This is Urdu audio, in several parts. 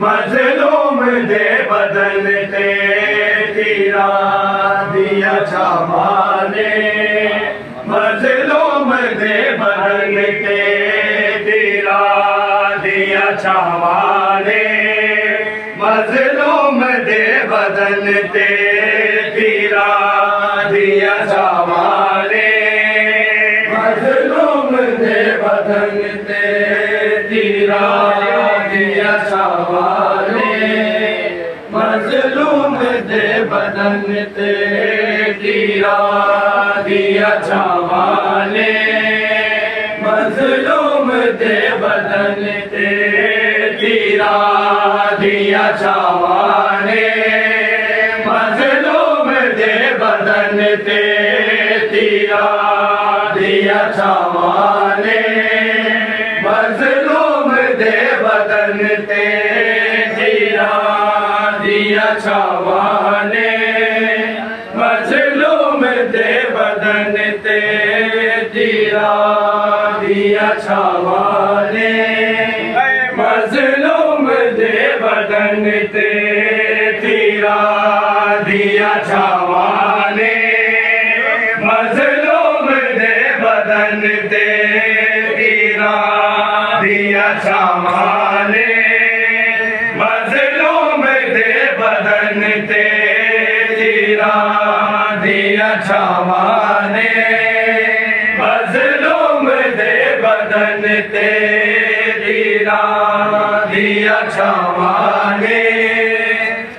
مظلوم دے بدلتے تیرا دیا جمانے مظلوم دے بدلتے تیرا دیا جمانے مظلوم دے بدلتے تیرا دیا جمانے مظلوم دے بدلتے بدن تے تیرا دیا چھاوانے مظلوم دے بدن تے تیرا دیا چھاوانے مظلوم دے بدن تے تیرا دیا چھاوانے مظلوم دے بدن تے تیرا دیا چھاوانے مظلوم دے بدن تے تیرا دیا چھاوانے۔ مظلوم دے بدن تے تیرا دیا چھاوانے۔ مظلوم دے بدن تے تیرا دیا چھاوانے۔ مظلوم دے چرن تیری را دیا چھاوانے مظلوم دے بدن تیری را دیا چھاوانے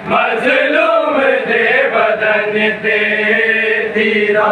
مظلوم دے بدن تیری را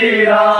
শ্রীরাম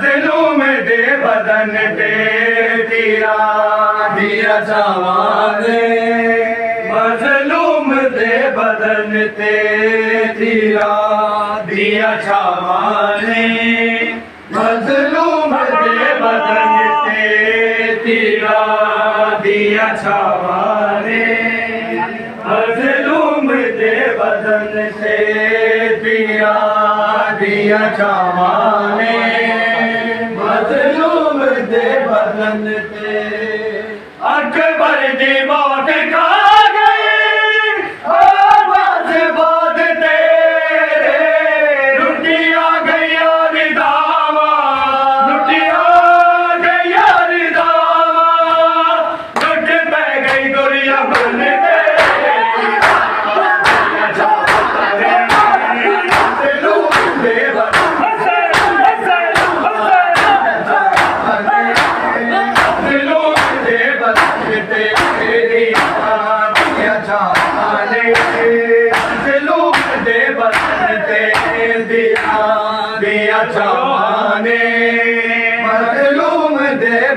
مظلوم دے بدن تے دیا دیا چھاوانے مظلوم دے بدن تے دیا دیا چھاوانے مظلوم دے بدن تے تیرا، دیا چھاوانے مظلوم دے بدن تے تیرا، دیا چھاوانے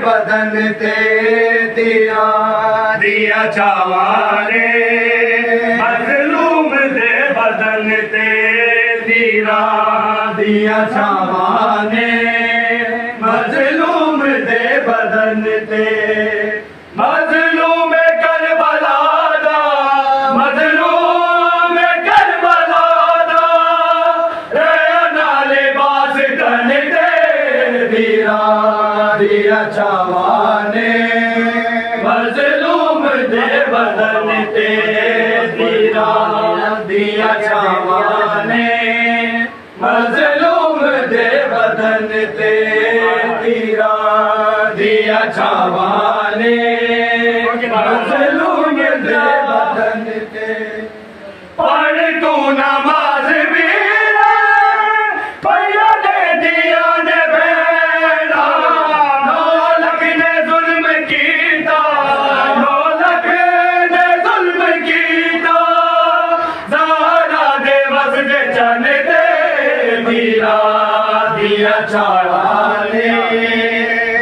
بدن تے دیا دیا چاوانے مظلوم دے بدن تے دیا دیا چاوانے مظلوم دے بدن تے چاوانے چاوانے مظلوم دے بدن تے دیرا دیا چاوانے مظلوم دے بدن تے دیرا دیا چاوانے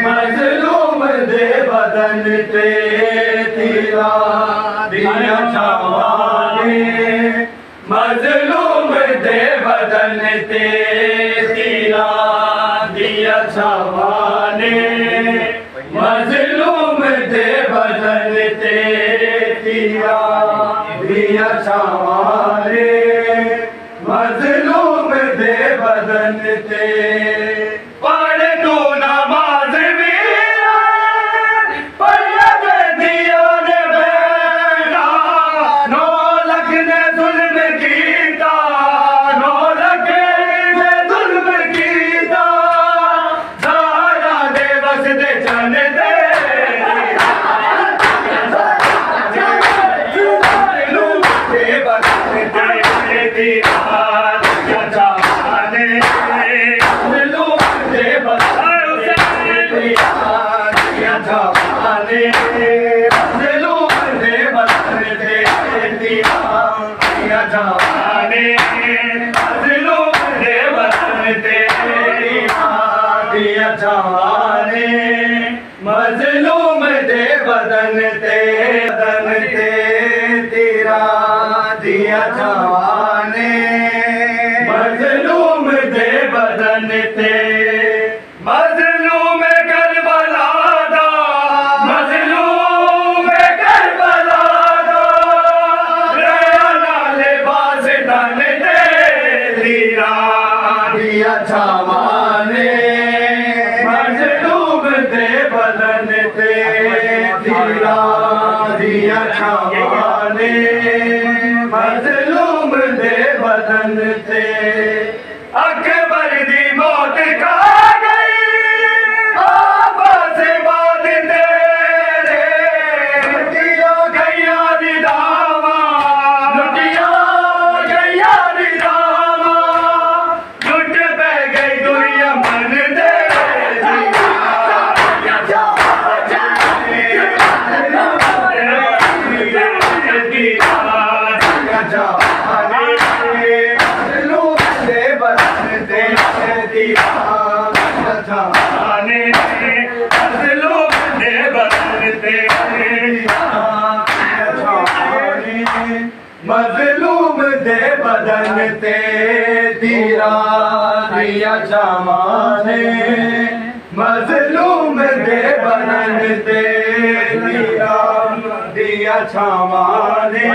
مظلوم دے بدن تے تیرا دیا چاوانے مظلوم دے بدن تے تیرا دیا چاوانے مظلوم دے بدن تے تیرا دیا چاوانے مظلوم بدن تے تیرا خانے فضلوں نے بنتے مظلوم دے بدن تے دیرا دیا جامانے مظلوم دے بدن تے دیرا دیا جامانے